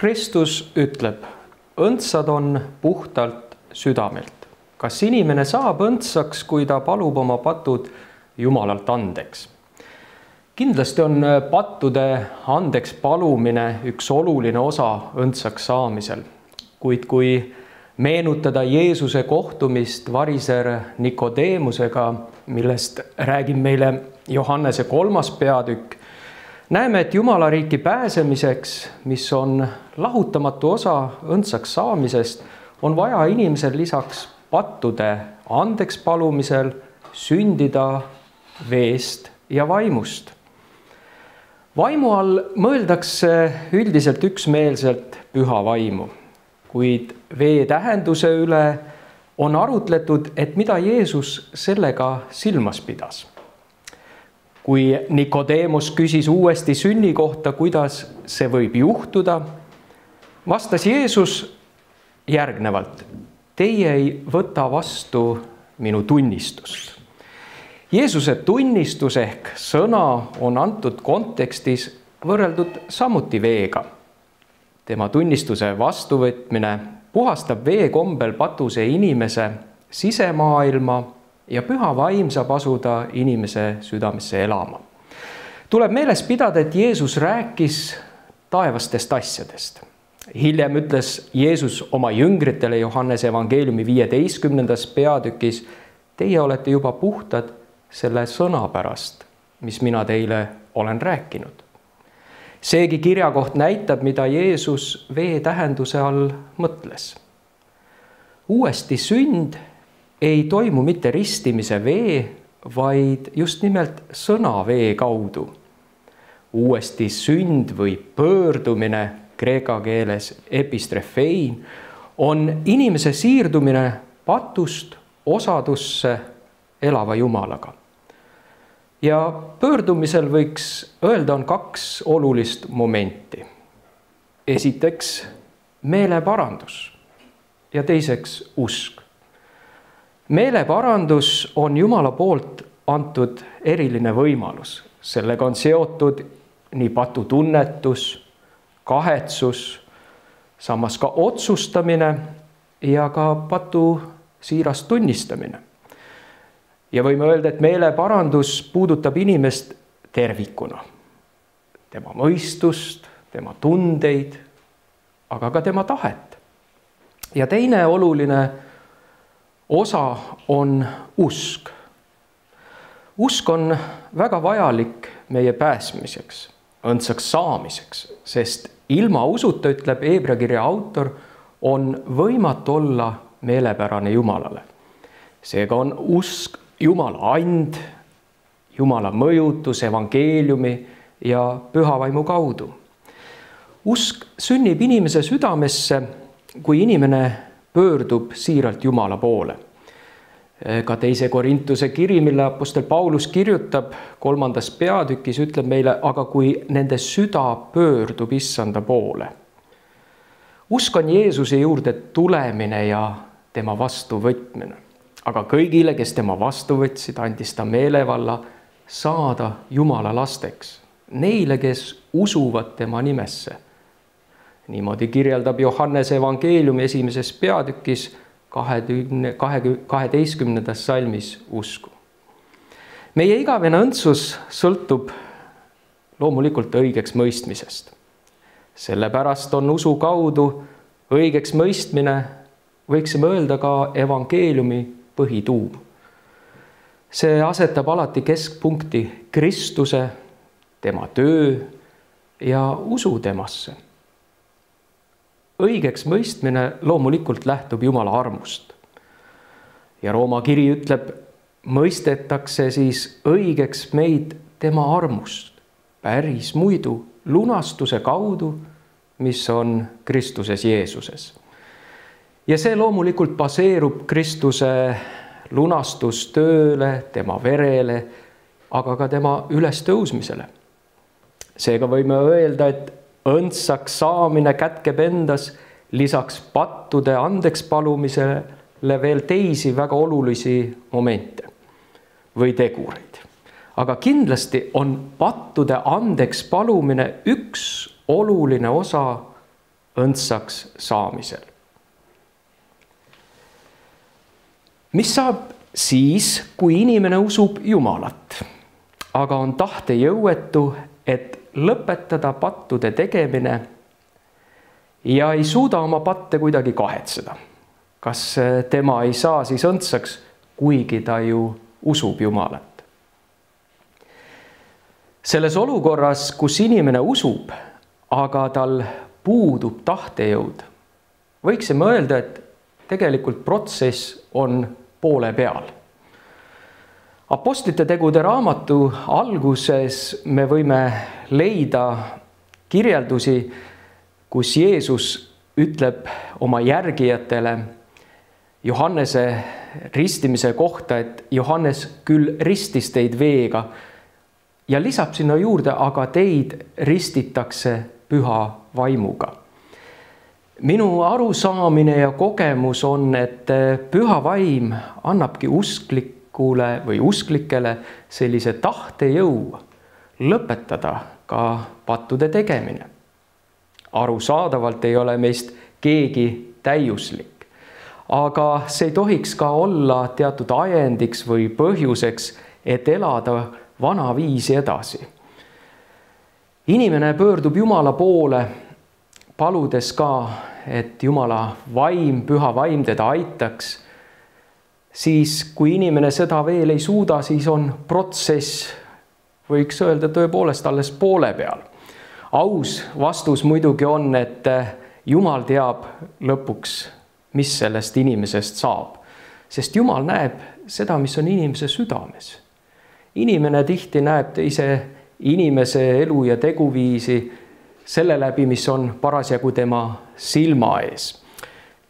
Kristus ütleb, õndsad on puhtalt südamelt. kas inimene saab õndsaks, kui ta palub oma patud Jumalalt andeks? kindlasti on pattude andeks palumine üks oluline osa õndsaks saamisel, kuid kui meenutada Jeesuse kohtumist variser Nikodeemusega, millest räägib meile Johannese kolmas peatükk, näeme, et Jumala riiki pääsemiseks, mis on lahutamatu osa õndsaks saamisest, on vaja inimesel lisaks pattude andeks palumisel sündida veest ja vaimust. vaimu all mõeldakse üldiselt üksmeelselt püha vaimu, kuid vee tähenduse üle on arutletud, et mida Jeesus sellega silmas pidas kui Nikodeemus küsis uuesti sünni kohta, kuidas see võib juhtuda, vastas Jeesus järgnevalt. Teie ei võta vastu minu tunnistust. Jeesuse tunnistus ehk sõna on antud kontekstis võrreldud samuti veega. tema tunnistuse vastuvõtmine puhastab vee kombel patuse inimese sisemaailma ja püha vaim saab asuda inimese südamesse elama. tuleb meeles pidada, et Jeesus rääkis taevastest asjadest. hiljem ütles Jeesus oma jüngritele Johannese evangeeliumi viieteistkümnendas peatükis. Teie olete juba puhtad selle sõna pärast, mis mina teile olen rääkinud. seegi kirjakoht näitab, mida Jeesus vee tähenduse all mõtles. uuesti sünd ei toimu mitte ristimise vee, vaid just nimelt sõna vee kaudu. uuesti sünd või pöördumine kreeka keeles epistrefein on inimese siirdumine patust osadusse elava Jumalaga. ja pöördumisel võiks öelda, on kaks olulist momenti. esiteks meeleparandus ja teiseks usk meeleparandus on Jumala poolt antud eriline võimalus, sellega on seotud nii patutunnetus, kahetsus, samas ka otsustamine ja ka patu siiras tunnistamine. ja võime öelda, et meeleparandus puudutab inimest tervikuna, tema mõistust, tema tundeid, aga ka tema tahet. ja teine oluline osa on usk. usk on väga vajalik meie pääsmiseks, õndsaks saamiseks, sest ilma usuta, ütleb Hebra kirja autor, on võimatu olla meelepärane Jumalale. seega on usk Jumala and, Jumala mõjutus evangeeliumi ja püha vaimu kaudu. usk sünnib inimese südamesse, kui inimene pöördub siiralt Jumala poole. ka teise Korintuse kiri, mille Apostel Paulus kirjutab kolmandas peatükis, ütleb meile, aga kui nende süda pöördub issanda poole. usk on Jeesuse juurde tulemine ja tema vastuvõtmine. aga kõigile, kes tema vastu võtsid, andis ta meelevalla saada Jumala lasteks. Neile, kes usuvad tema nimesse niimoodi kirjeldab Johannese evangeeliumi esimeses peatükis kahekümne, kahe, kaheteistkümnendas salmis usku. meie igavene õndsus sõltub loomulikult õigeks mõistmisest. sellepärast on usu kaudu õigeks mõistmine, võiksime öelda ka evangeeliumi põhituum. see asetab alati keskpunkti Kristuse, tema töö ja usu temasse õigeks mõistmine loomulikult lähtub Jumala armust. ja Rooma kiri ütleb, mõistetakse siis õigeks meid tema armust, päris muidu lunastuse kaudu, mis on Kristuses Jeesuses. ja see loomulikult baseerub Kristuse lunastustööle, tema verele, aga ka tema ülestõusmisele. seega võime öelda, et õndsaks saamine kätkeb endas lisaks pattude andeks palumisele veel teisi väga olulisi momente või tegureid. aga kindlasti on pattude andeks palumine üks oluline osa õndsaks saamisel. mis saab siis, kui inimene usub Jumalat, aga on tahtejõuetu, et lõpetada pattude tegemine ja ei suuda oma patte kuidagi kahetseda. kas tema ei saa siis õndsaks, kuigi ta ju usub Jumalat? selles olukorras, kus inimene usub, aga tal puudub tahtejõud, võiksime öelda, et tegelikult protsess on poole peal. Apostlite tegude raamatu alguses me võime leida kirjeldusi, kus Jeesus ütleb oma järgijatele Johannese ristimise kohta, et Johannes küll ristis teid veega ja lisab sinna juurde, aga teid ristitakse püha vaimuga. minu arusaamine ja kogemus on, et püha vaim annabki usklikule või usklikele sellise tahtejõu lõpetada ka pattude tegemine. arusaadavalt ei ole meist keegi täiuslik, aga see ei tohiks ka olla teatud ajendiks või põhjuseks, et elada vanaviisi edasi. inimene pöördub Jumala poole, paludes ka, et Jumala vaim, püha vaim teda aitaks. Siis, kui inimene seda veel ei suuda, siis on protsess, võiks öelda tõepoolest alles poole peal. aus vastus muidugi on, et Jumal teab lõpuks, mis sellest inimesest saab, sest Jumal näeb seda, mis on inimese südames inimene tihti näeb teise inimese elu ja teguviisi selle läbi, mis on parasjagu tema silma ees.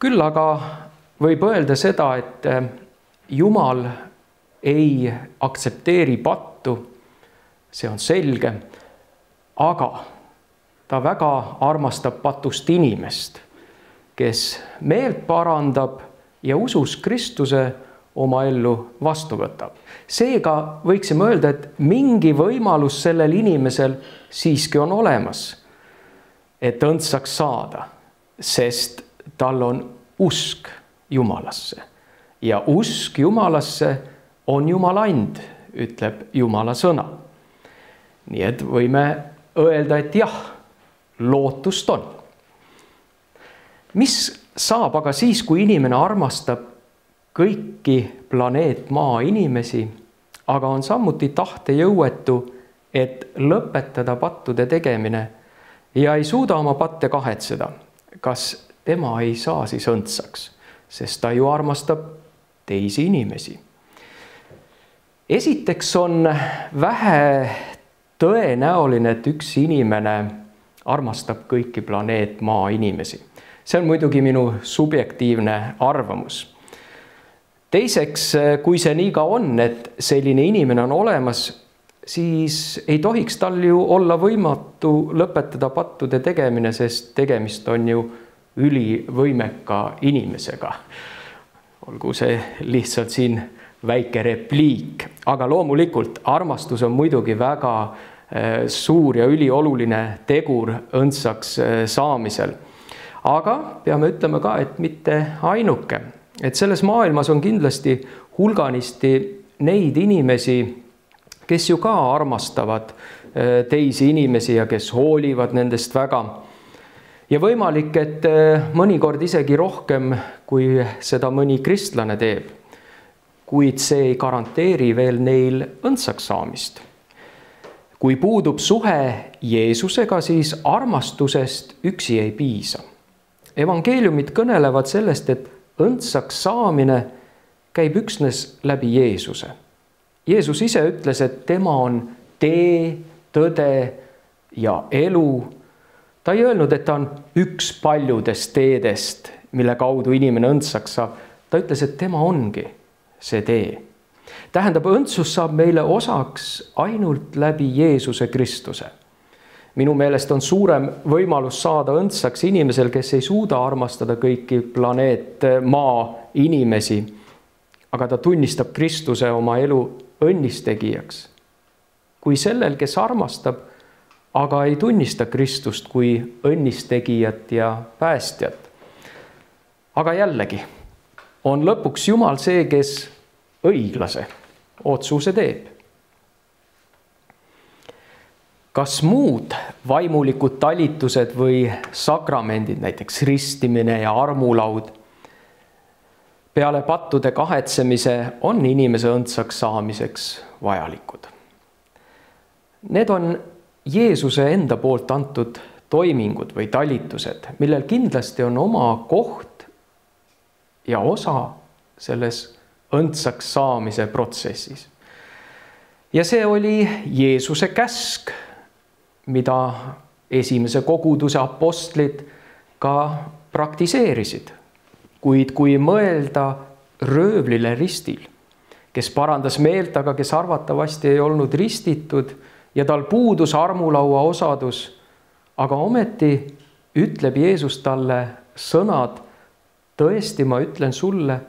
küll aga võib öelda seda, et eh, Jumal ei aktsepteeri pattu, see on selge, aga ta väga armastab patust inimest, kes meelt parandab ja usus Kristuse oma ellu vastu võtab. seega võiksime öelda, et mingi võimalus sellel inimesel siiski on olemas, et õndsaks saada, sest tal on usk Jumalasse ja usk Jumalasse on Jumala and, ütleb Jumala sõna. nii et võime öelda, et jah, lootust on. mis saab aga siis, kui inimene armastab kõiki planeet Maa inimesi, aga on samuti tahtejõuetu, et lõpetada pattude tegemine ja ei suuda oma patte kahetseda. kas tema ei saa siis õndsaks, sest ta ju armastab teisi inimesi? esiteks on vähe tõenäoline, et üks inimene armastab kõiki planeet Maa inimesi. see on muidugi minu subjektiivne arvamus teiseks, kui see nii ka on, et selline inimene on olemas, siis ei tohiks tal ju olla võimatu lõpetada pattude tegemine, sest tegemist on ju ülivõimeka inimesega. Olgu see lihtsalt siin väike repliik, aga loomulikult armastus on muidugi väga eh, suur ja ülioluline tegur õndsaks eh, saamisel. aga peame ütlema ka, et mitte ainuke et selles maailmas on kindlasti hulganisti neid inimesi, kes ju ka armastavad äh, teisi inimesi ja kes hoolivad nendest väga. Ja võimalik, et äh, mõnikord isegi rohkem, kui seda mõni kristlane teeb. kuid see ei garanteeri veel neil õndsaks saamist. kui puudub suhe Jeesusega, siis armastusest üksi ei piisa. evangeeliumid kõnelevad sellest, et õndsaks saamine käib üksnes läbi Jeesuse. Jeesus ise ütles, et tema on tee, tõde ja elu. Ta ei öelnud, et ta on üks paljudest teedest, mille kaudu inimene õndsaks saab. ta ütles, et tema ongi see tee. tähendab, õndsus saab meile osaks ainult läbi Jeesuse Kristuse minu meelest on suurem võimalus saada õndsaks inimesel, kes ei suuda armastada kõiki planeet Maa inimesi. aga ta tunnistab Kristuse oma elu õnnistegijaks. kui sellel, kes armastab, aga ei tunnista Kristust kui õnnistegijat ja päästjat. aga jällegi on lõpuks Jumal see, kes õiglase otsuse teeb. kas muud vaimulikud talitused või sakramendid, näiteks ristimine ja armulaud, peale pattude kahetsemise on inimese õndsaks saamiseks vajalikud? Need on Jeesuse enda poolt antud toimingud või talitused, millel kindlasti on oma koht ja osa selles õndsaks saamise protsessis. ja see oli Jeesuse käsk, mida esimese koguduse apostlid ka praktiseerisid. kuid kui mõelda röövlile ristil, kes parandas meelt, aga kes arvatavasti ei olnud ristitud ja tal puudus armulaua osadus, aga ometi ütleb Jeesus talle sõnad. tõesti, ma ütlen sulle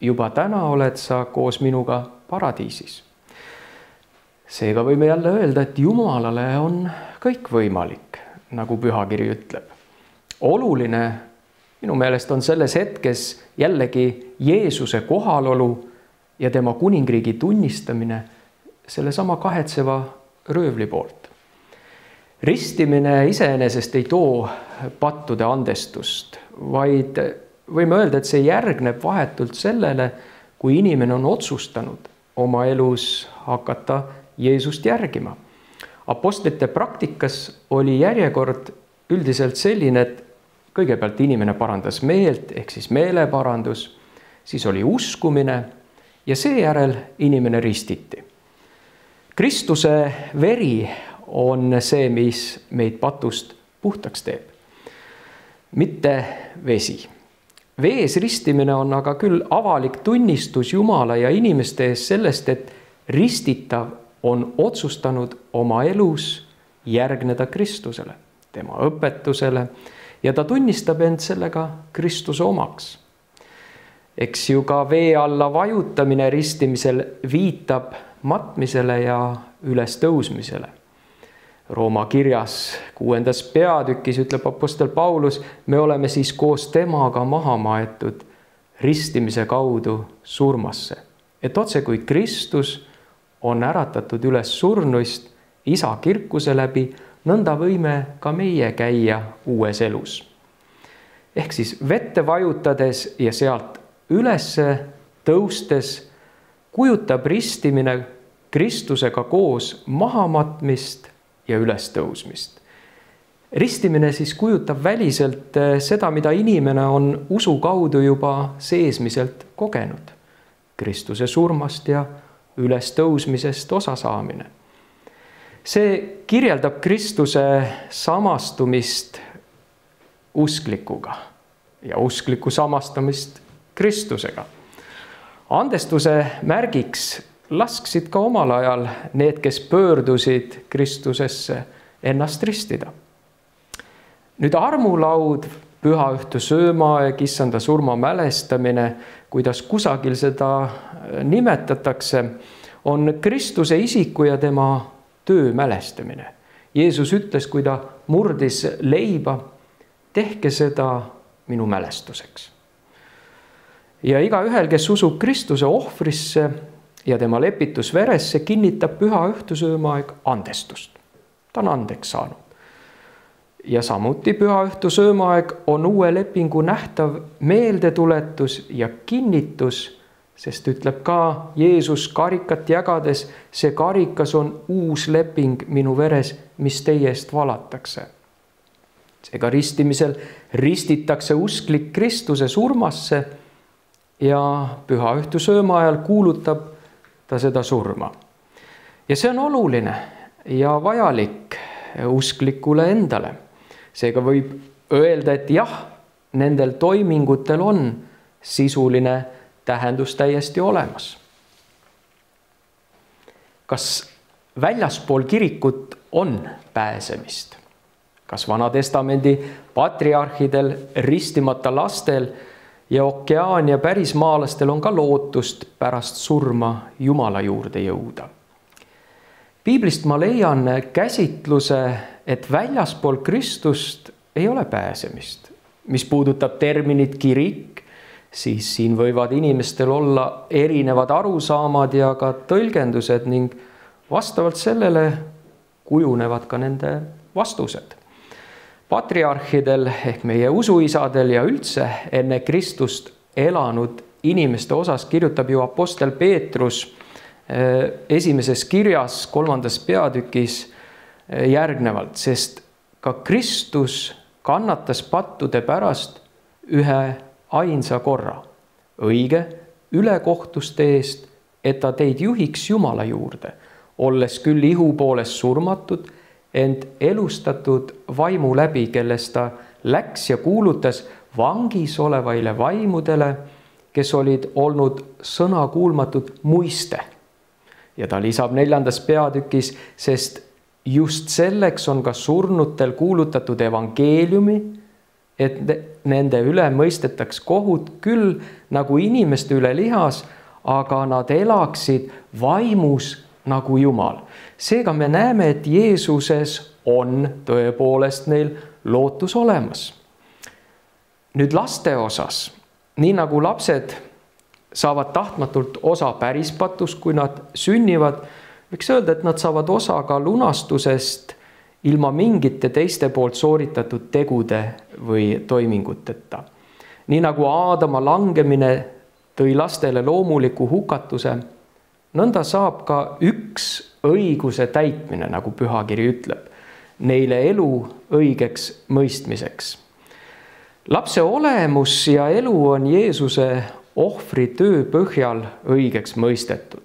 juba täna oled sa koos minuga paradiisis. seega võime jälle öelda, et Jumalale on kõik võimalik, nagu pühakiri ütleb. oluline minu meelest on selles hetkes jällegi Jeesuse kohalolu ja tema kuningriigi tunnistamine sellesama kahetseva röövli poolt. ristimine iseenesest ei too pattude andestust, vaid võime öelda, et see järgneb vahetult sellele, kui inimene on otsustanud oma elus hakata Jeesust järgima. Apostlite praktikas oli järjekord üldiselt selline, et kõigepealt inimene parandas meelt ehk siis meeleparandus, siis oli uskumine ja seejärel inimene ristiti. Kristuse veri on see, mis meid patust puhtaks teeb, mitte vesi vees ristimine on aga küll avalik tunnistus Jumala ja inimeste ees sellest, et ristitav on otsustanud oma elus järgneda Kristusele, tema õpetusele ja ta tunnistab end sellega Kristuse omaks. Eks ju ka vee alla vajutamine ristimisel viitab matmisele ja ülestõusmisele Rooma kirjas kuuendas peatükis ütleb Apostel Paulus, me oleme siis koos temaga maha maetud ristimise kaudu surmasse. et otse kui Kristus on äratatud üles surnuist isa kirkuse läbi, nõnda võime ka meie käia uues elus. ehk siis vette vajutades ja sealt ülesse tõustes kujutab ristimine Kristusega koos mahamatmist ja ülestõusmist. ristimine siis kujutab väliselt eh, seda, mida inimene on usu kaudu juba seesmiselt kogenud. Kristuse surmast ja ülestõusmisest osasaamine. see kirjeldab Kristuse samastumist usklikuga ja usklikku samastamist Kristusega. andestuse märgiks lasksid ka omal ajal need, kes pöördusid Kristusesse, ennast ristida. nüüd armulaud, pühaõhtu söömaaeg, issanda surma mälestamine, kuidas kusagil seda nimetatakse, on Kristuse isiku ja tema töö mälestamine. Jeesus ütles, kui ta murdis leiba, tehke seda minu mälestuseks. Ja igaühel, kes usub Kristuse ohvrisse ja tema lepitus veresse kinnitab püha õhtusöömaaeg andestust. ta on andeks saanud. ja samuti püha õhtusöömaaeg on uue lepingu nähtav meeldetuletus ja kinnitus, sest ütleb ka Jeesus karikat jagades, see karikas on uus leping minu veres, mis teie eest valatakse. seega ristimisel ristitakse usklik Kristuse surmasse ja püha õhtusööma ajal kuulutab ta seda surma. ja see on oluline ja vajalik usklikule endale. seega võib öelda, et jah, nendel toimingutel on sisuline tähendus täiesti olemas. kas väljaspool kirikut on pääsemist? kas Vana-testamendi patriarhidel, ristimata lastel ja Okeaania pärismaalastel on ka lootust pärast surma Jumala juurde jõuda. piiblist ma leian käsitluse, et väljaspool Kristust ei ole pääsemist. mis puudutab terminit kirik, siis siin võivad inimestel olla erinevad arusaamad ja ka tõlgendused ning vastavalt sellele kujunevad ka nende vastused. Patriarhidel ehk meie usuisadel ja üldse enne Kristust elanud inimeste osas kirjutab ju Apostel Peetrus eh, esimeses kirjas, kolmandas peatükis eh, järgnevalt, sest ka Kristus kannatas pattude pärast ühe ainsa korra, õige ülekohtuste eest, et ta teid juhiks Jumala juurde, olles küll ihu poolest surmatud, ent elustatud vaimu läbi, kellest ta läks ja kuulutas vangis olevaile vaimudele kes olid olnud sõnakuulmatud muiste. ja ta lisab neljandas peatükis, sest just selleks on ka surnutel kuulutatud evangeeliumi, et nende üle mõistetaks kohut küll nagu inimeste üle lihas, aga nad elaksid vaimus nagu Jumal. seega me näeme, et Jeesuses on tõepoolest neil lootus olemas. nüüd laste osas nii nagu lapsed saavad tahtmatult osa pärispatust, kui nad sünnivad, võiks öelda, et nad saavad osa ka lunastusest ilma mingite teiste poolt sooritatud tegude või toiminguteta. nii nagu Aadama langemine tõi lastele loomuliku hukatuse, nõnda saab ka üks õiguse täitmine, nagu pühakiri ütleb, neile elu õigeks mõistmiseks lapse olemus ja elu on Jeesuse ohvri töö põhjal õigeks mõistetud.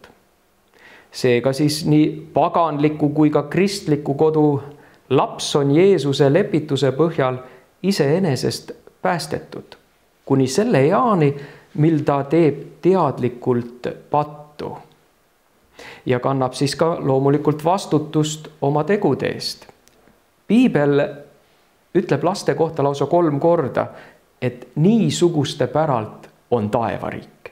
seega siis nii paganliku kui ka kristliku kodu laps on Jeesuse lepituse põhjal iseenesest päästetud kuni selle eani, mil ta teeb teadlikult pattu. Ja kannab siis ka loomulikult vastutust oma tegude eest. piibel ütleb laste kohta lausa kolm korda, et niisuguste päralt on taevariik.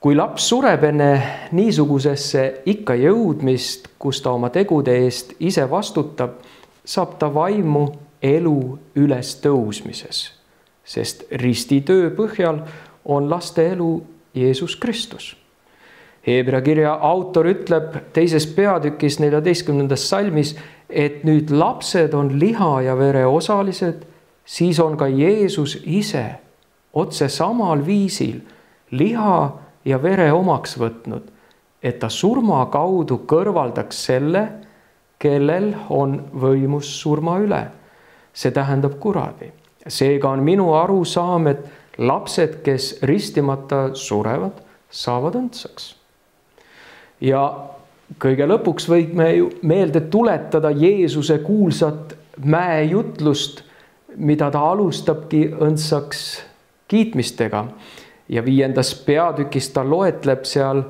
kui laps sureb enne niisugusesse ikka jõudmist, kus ta oma tegude eest ise vastutab, saab ta vaimu elu ülestõusmises, sest ristitöö põhjal on laste elu Jeesus Kristus. Hebra kirja autor ütleb teises peatükis neljateistkümnendas salmis, et nüüd lapsed on liha ja vere osalised, siis on ka Jeesus ise otse samal viisil liha ja vere omaks võtnud, et ta surma kaudu kõrvaldaks selle, kellel on võimus surma üle. see tähendab kuradi. seega on minu arusaam, et lapsed, kes ristimata surevad, saavad õndsaks. Ja kõige lõpuks võime ju meelde tuletada Jeesuse kuulsat mäejutlust, mida ta alustabki õndsaks kiitmistega ja viiendas peatükis ta loetleb seal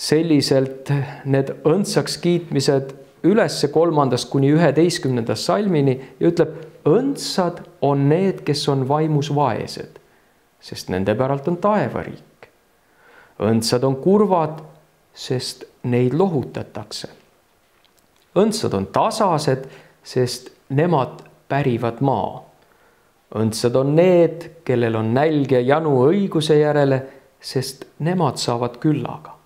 selliselt need õndsaks kiitmised ülesse kolmandast kuni üheteistkümnenda salmini ja ütleb, õndsad on need, kes on vaimus vaesed, sest nende päralt on taevariik. õndsad on kurvad, sest neid lohutatakse. õndsad on tasased, sest nemad pärivad maa. õndsad on need, kellel on nälg ja janu õiguse järele, sest nemad saavad küllaga.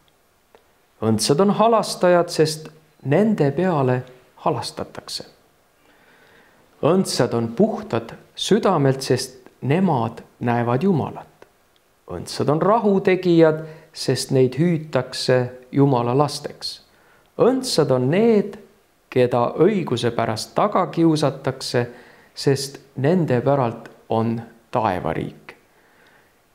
õndsad on halastajad, sest nende peale halastatakse. õndsad on puhtad südamelt, sest nemad näevad Jumalat. õndsad on rahutegijad sest neid hüütakse Jumala lasteks. õndsad on need, keda õiguse pärast taga kiusatakse, sest nende päralt on taevariik.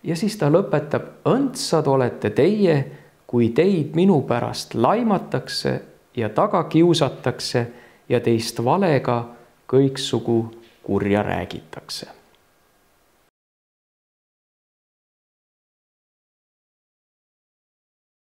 ja siis ta lõpetab, õndsad olete teie, kui teid minu pärast laimatakse ja taga kiusatakse ja teist valega kõiksugu kurja räägitakse